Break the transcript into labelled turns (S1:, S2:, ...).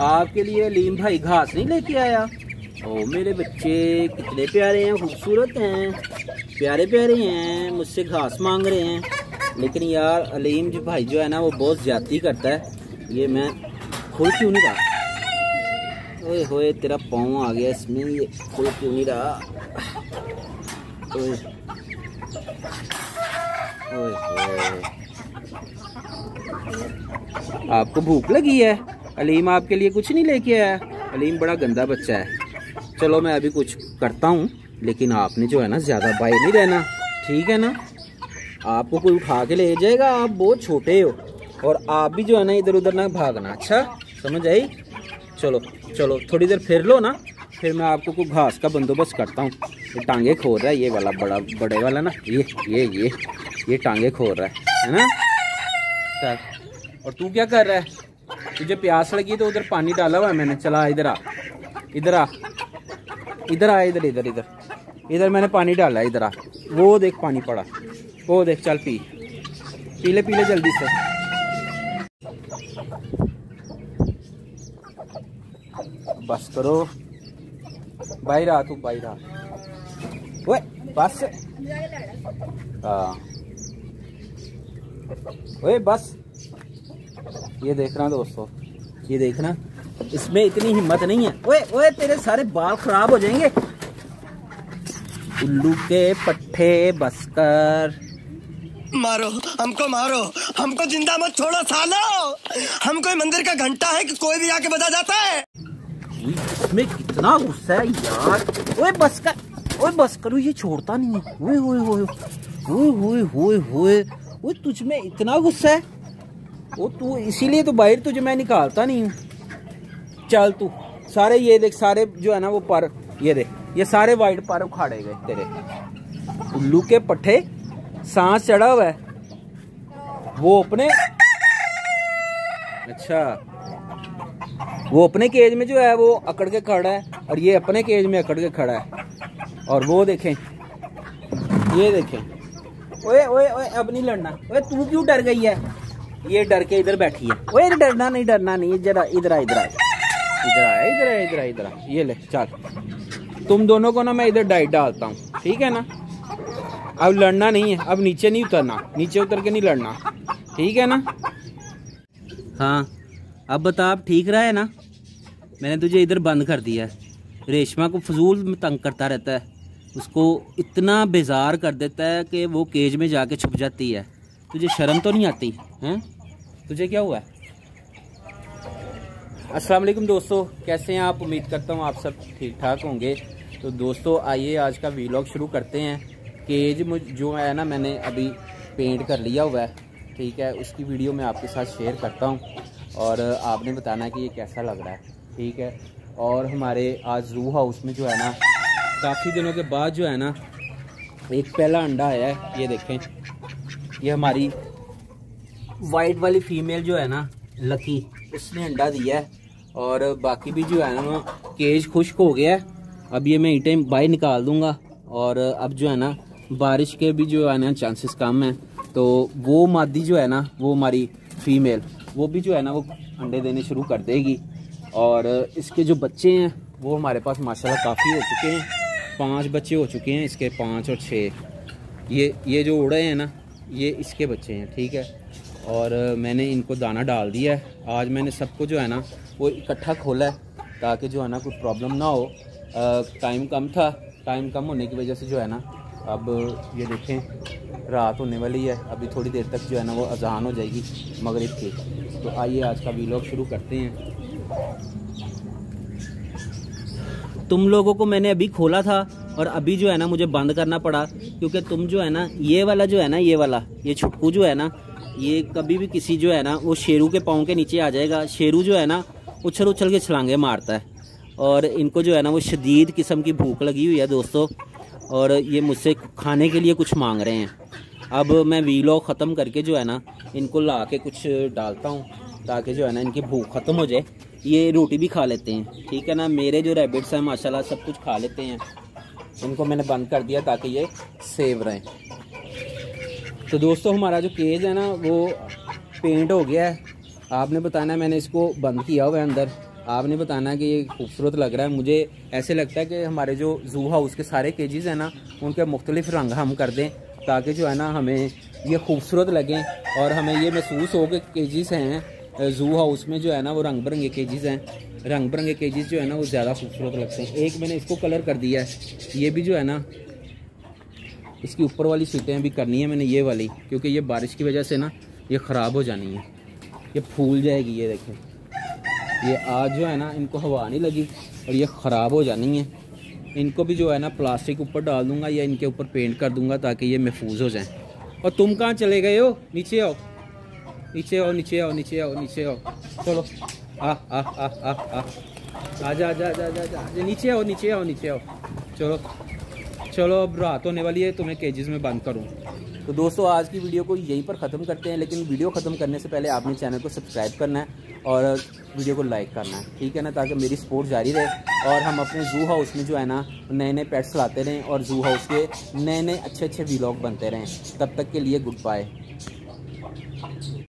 S1: आपके लिए लीम भाई घास नहीं लेके आया? ओ, मेरे बच्चे कितने प्यारे हैं, खूबसूरत हैं। प्यारे प्यारे हैं, मुझसे घास मांग रहे हैं। लेकिन यार, अलीम जो भाई जो है ना, वो बहुत ज्यादती करता है। ये मैं खुल क्यों नहीं रहा? ओए होए, तेरा पाँव आ गया इसमें, ये खुल क्यों नहीं रहा? ओए। ओए आपको भूख लगी है? अलीम आपके लिए कुछ नहीं लेके आया? अलीम बड़ा गंदा बच्चा है। चलो मैं अभी कुछ करता हूँ, लेकिन आपने जो है ना, ज़्यादा बाई नहीं रहना। ठीक है ना? आपको कोई उठा के ले जाएगा? आप बहुत छोटे हो, और आप भी जो है ना इधर उधर ना भागना अच्छा? समझ आई? चलो चलो, थोड़ी देर फिर लो ना। फिर मैं आपको कोई घास का बंदोबस्त करता हूँ। ये टांगे खो रहा है, ये वाला बड़ा, बड़े वाला ना, ये ये ये ये टांगे खो रहा है है ना? और तू क्या कर रहा है? तुझे प्यास लगी तो उधर पानी डाला हुआ है मैंने। चला इधर आ। इधर आ। इधर आ, इधर इधर इधर। इधर मैंने पानी डाला, इधर आ। वो देख पानी पड़ा। वो देख, चल पी। पीले पीले जल्दी से। बस करो। बाहर आ तू बाहर आ ओए, बस। हाँ। ओए, बस। ये देखना दोस्तों। ये देखना इसमें इतनी हिम्मत नहीं है। ओए ओए तेरे सारे बाल खराब हो जाएँगे। उल्लू के पट्टे बसकर।
S2: मारो हमको मारो हमको ज़िंदा मत छोड़ो सालो। हम कोई मंदिर का घंटा है कि कोई भी आके बजा जाता है?
S1: इसमें कितना गुस्सा है यार। ओए बस कर ओए बस करो ये छोड़ता नहीं है। ओए ओए ओए ओए ओए ओए ओए तुझ में इतना गुस्सा है? वो तू इसीलिए तो बाहर तुझे मैं निकालता नहीं हूँ। चल तू। सारे ये देख, सारे जो है ना वो पर, ये देख, ये सारे वाइट पर उखाड़े गए तेरे। उल्लू के पट्टे सांस चढ़ा हुआ है। वो अपने अच्छा। वो अपने केज में जो है, वो अकड़ के खड़ा है, और ये अपने केज में अकड़ के खड़ा है। और वो देखें, ये देखें। ओए ओए ओए, अब नहीं लड़ना। ओए, तू क्यों डर गई है? ये डर के इधर बैठी है। ओए डरना नहीं डरना नहीं जरा इधर आ इधर आ। इधर इधर इधर इधर ये ले, चल। तुम दोनों को ना मैं इधर डाइट डालता हूँ, ठीक है ना? अब लड़ना नहीं है, अब नीचे नहीं उतरना, नीचे उतर के नहीं लड़ना, ठीक है ना? हाँ अब बता आप ठीक रहा है ना? मैंने तुझे इधर बंद कर दिया है। रेशमा को फजूल तंग करता रहता है। उसको इतना बेजार कर देता है कि वो केज में जाके छुप जाती है। तुझे शर्म तो नहीं आती, हैं? तुझे क्या हुआ? है अस्सलाम वालेकुम दोस्तों, कैसे हैं आप? उम्मीद करता हूँ आप सब ठीक ठाक होंगे। तो दोस्तों, आइए आज का वीलॉग शुरू करते हैं। केज मुझ, जो है ना, मैंने अभी पेंट कर लिया हुआ है, ठीक है? उसकी वीडियो मैं आपके साथ शेयर करता हूँ। और आपने बताना कि ये कैसा लग रहा है, ठीक है? और हमारे आज रू हाउस में जो है ना, काफ़ी दिनों के बाद जो है ना, एक पहला अंडा आया है, ये देखें। ये हमारी वाइट वाली फीमेल जो है ना लकी उसने अंडा दिया है। और बाकी भी जो है ना केज खुश्क हो गया है। अब ये मैं ईटें बाहर निकाल दूँगा। और अब जो है ना, बारिश के भी जो है ना चांसेस कम हैं। तो वो मादी जो है ना, वो हमारी फीमेल वो भी जो है ना, वो अंडे देने शुरू कर देगी। और इसके जो बच्चे हैं, वो हमारे पास माशाल्लाह काफ़ी हो चुके हैं। पाँच बच्चे हो चुके हैं, इसके पाँच और छः ये ये जो उड़े हैं ना ये इसके बच्चे हैं, ठीक है। और मैंने इनको दाना डाल दिया है। आज मैंने सबको जो है ना, वो इकट्ठा खोला है, ताकि जो है ना, कोई प्रॉब्लम ना हो। टाइम कम था। टाइम कम होने की वजह से जो है ना, अब ये देखें, रात होने वाली है। अभी थोड़ी देर तक जो है ना, वो अजान हो जाएगी, मगरिब की। तो आइए, आज का वीलॉग शुरू करते हैं। तुम लोगों को मैंने अभी खोला था, और अभी जो है ना, मुझे बंद करना पड़ा। क्योंकि तुम जो है ना, ये वाला जो है ना, ये वाला, ये छुटकू जो है ना, ये कभी भी किसी जो है ना, वो शेरू के पाँव के नीचे आ जाएगा। शेरू जो है ना, उछल उछल के छलांगे मारता है। और इनको जो है ना, वो शदीद किस्म की भूख लगी हुई है दोस्तों। और ये मुझसे खाने के लिए कुछ मांग रहे हैं। अब मैं वीलॉग ख़त्म करके जो है ना, इनको ला के कुछ डालता हूँ, ताकि जो है ना, इनकी भूख ख़त्म हो जाए। ये रोटी भी खा लेते हैं, ठीक है ना? मेरे जो रेबिट्स हैं, माशाल्लाह सब कुछ खा लेते हैं। इनको मैंने बंद कर दिया ताकि ये सेव रहें। तो दोस्तों, हमारा जो केज है ना, वो पेंट हो गया है। आपने बताना मैंने इसको बंद किया हुआ है अंदर। आपने बताना कि ये खूबसूरत लग रहा है। मुझे ऐसे लगता है कि हमारे जो जू हाउस के सारे केजेस हैं ना, उनके मुख्तलिफ़ रंग हम कर दें ताकि जो है ना, हमें ये खूबसूरत लगें और हमें ये महसूस हो कि केजेस हैं। जू हाउस में जो है ना, वो रंग बिरंगे केजेस हैं। रंग बिरंगे केजेस जो है ना, वो ज़्यादा खूबसूरत लगते हैं। एक मैंने इसको कलर कर दिया है। ये भी जो है ना, इसकी ऊपर वाली सीटें भी करनी है मैंने ये वाली, क्योंकि ये बारिश की वजह से ना, ये ख़राब हो जानी है। ये फूल जाएगी, ये देखें। ये आज जो है ना, इनको हवा नहीं लगी और ये ख़राब हो जानी है। इनको भी जो है ना प्लास्टिक ऊपर डाल दूँगा या इनके ऊपर पेंट कर दूँगा ताकि ये महफूज हो जाएँ। और तुम कहाँ चले गए हो? नीचे आओ। नीचे आओ नीचे आओ नीचे आओ नीचे आओ। चलो। आ आ आ आ आ आजा नीचे आओ नीचे आओ नीचे आओ। चलो। चलो, अब रात होने वाली है तो मैं केजेस में बंद करूँ। तो दोस्तों, आज की वीडियो को यहीं पर ख़त्म करते हैं, लेकिन वीडियो ख़त्म करने से पहले आपने चैनल को सब्सक्राइब करना है और वीडियो को लाइक करना है, ठीक है ना? ताकि मेरी सपोर्ट जारी रहे और हम अपने जू हाउस में जो है ना नए नए पेट्स लाते रहें और जू हाउस के नए नए अच्छे अच्छे वीलॉग बनते रहें। तब तक के लिए गुड बाय